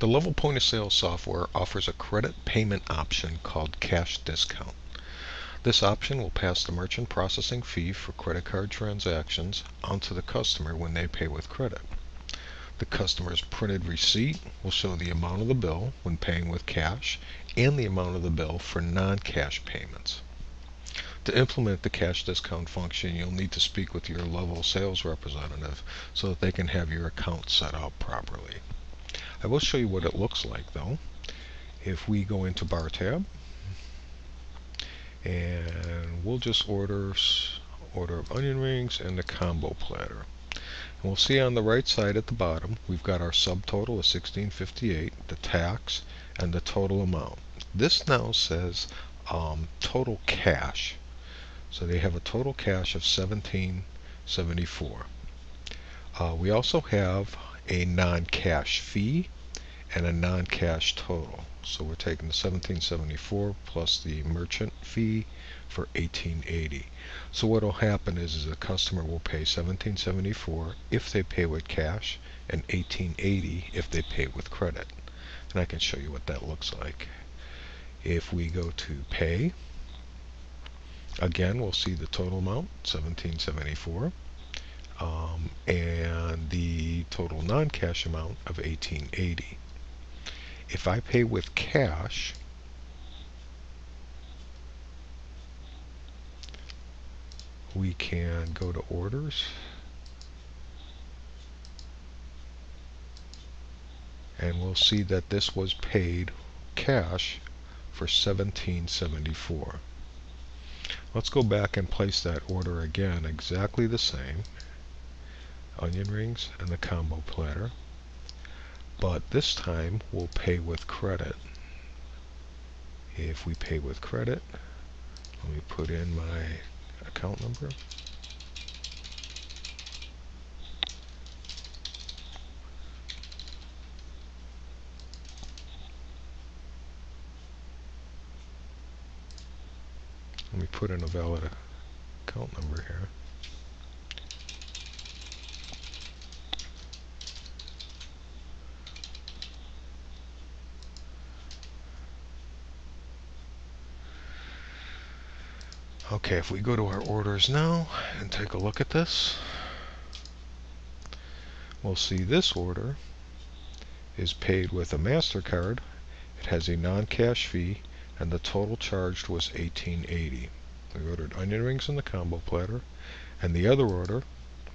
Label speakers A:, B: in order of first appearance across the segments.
A: The Level point of sale software offers a credit payment option called cash discount. This option will pass the merchant processing fee for credit card transactions onto the customer when they pay with credit. The customer's printed receipt will show the amount of the bill when paying with cash and the amount of the bill for non-cash payments. To implement the cash discount function, you'll need to speak with your level sales representative so that they can have your account set up properly. I will show you what it looks like though. If we go into bar tab and we'll just order order of onion rings and the combo platter. And we'll see on the right side at the bottom we've got our subtotal of 1658, the tax, and the total amount. This now says um, total cash. So they have a total cash of 1774. Uh, we also have a non-cash fee and a non-cash total. So we're taking the 1774 plus the merchant fee for 1880. So what will happen is, is the customer will pay 1774 if they pay with cash and 1880 if they pay with credit. And I can show you what that looks like. If we go to pay, again we'll see the total amount 1774 um, and the total non-cash amount of 1880. If I pay with cash, we can go to orders and we'll see that this was paid cash for 1774. Let's go back and place that order again exactly the same onion rings and the combo platter. But this time we'll pay with credit. If we pay with credit, let me put in my account number. Let me put in a valid account number here. Okay, if we go to our orders now and take a look at this, we'll see this order is paid with a MasterCard. It has a non-cash fee and the total charged was 1880. We ordered onion rings in the combo platter and the other order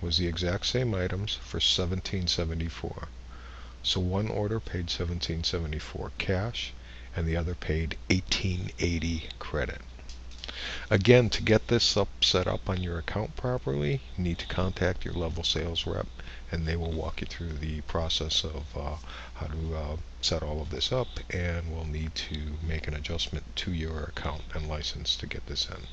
A: was the exact same items for 1774. So one order paid 1774 cash and the other paid 1880 credit. Again, to get this up set up on your account properly, you need to contact your level sales rep and they will walk you through the process of uh, how to uh, set all of this up and we'll need to make an adjustment to your account and license to get this in.